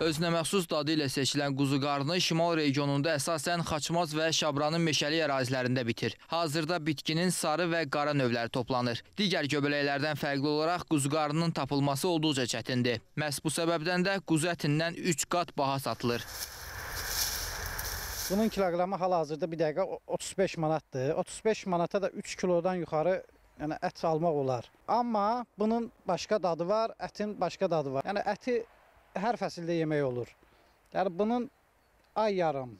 Özünə məxsus dadı ilə seçilən quzu qarnı şimal regionunda əsasən Xaçmaz və Şabranın meşəlik ərazilərində bitir. Hazırda bitkinin sarı və qara növləri toplanır. Digər göbələklərdən fərqli olaraq quzu qarnının tapılması olduqca çətindir. Məhz bu səbəbdən də quzu ətindən 3 qat baha satılır. Bunun kiloqramı hal-hazırda bir dəqiqə 35 manatdır. 35 manata da 3 kilodan yuxarı yəni ət almaq olar. Amma bunun başqa dadı var, ətin başqa dadı var. Yəni əti hər fəsildə yemək olur. Yəni bunun ay yarım,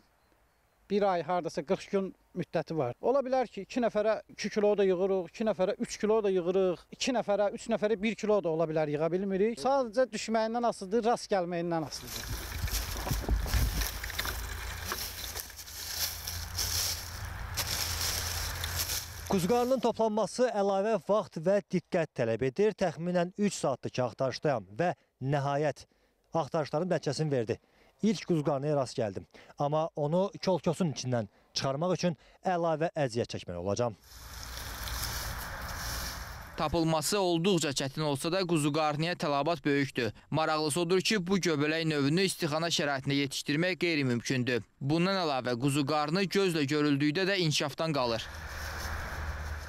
bir ay hardasa 40 gün müddəti var. Ola bilər ki, 2 nəfərə 2 kilo da yığırıq, 2 nəfərə 3 kilo da yığırıq, 2 nəfərə, 3 nəfərə 1 kilo da ola bilər yığa bilmirik. Sadəcə düşməyindən asılıdır, rast gəlməyindən asılıdır. Quzqarının toplanması əlavə vaxt və diqqət tələb edir. Təxminən 3 saatlıq axtarışdayam və nəhayət axtarışların nəticəsini verdi. İlk quzqarnıya rast gəldim. Amma onu kol-kosun içindən çıxarmaq üçün əlavə əziyyət çəkməli olacam. Tapılması olduqca çətin olsa da quzu qarnıya tələbat böyükdür. Maraqlısı odur ki, bu göbələk növünü istixana şəraitində yetişdirmək qeyri-mümkündür. Bundan əlavə quzu qarnı gözlə görüldükdə də inkişafdan qalır.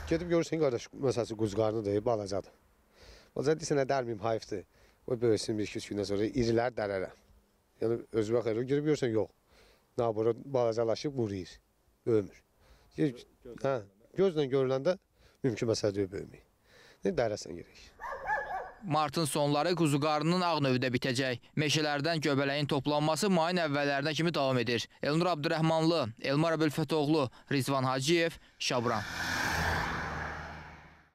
Gedib görürsən qardaş, məsələn, quzqarnıdır, balacadır. Balaca deyirsən, nə dərmiyim, hayıfdır. O böyüsün bir iki üç gündən sonra irilər dərərəm. Yəni, özümə xeyir, girib görürsən, yox. Nabura balacalaşıb, quruyur, böyümür. Gir- Hə, gözlə görüləndə mümkün məsələ deyil böyümək. Ne dərəsən gerək. Martın sonları quzu qarnının ağ növü də bitəcək. Meşələrdən göbələyin toplanması mayın əvvəllərinə kimi davam edir. Elnur Abdurrəhmanlı, Elmar Əbülfətoğlu, Rizvan Hacıyev, Şabran.